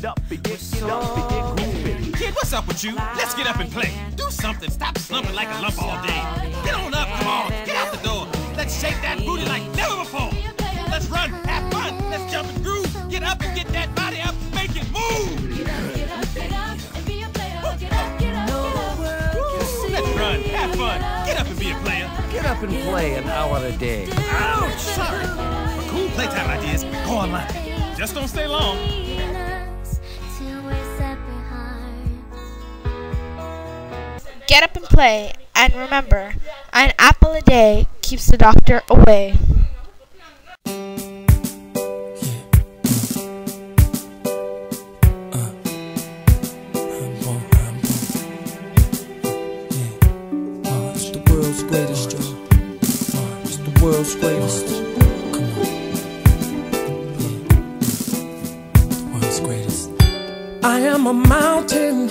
Get up and get, get up and get grooving. Kid, what's up with you? Let's get up and play. Do something. Stop slumping like a lump all day. Get on up, come on. Get out the door. Let's shake that booty like never before. Let's run, have fun. Let's jump and groove. Get up and get that body up. Make it move. Get up, get up, get up, get up. Let's run, have fun. Get up and be a player. Get up and play an hour a day. Ouch, sorry. For cool playtime ideas, go online. Just don't stay long. Get up and play, and remember, an apple a day keeps the doctor away. World's greatest. Come on. The world's greatest. I am a mountain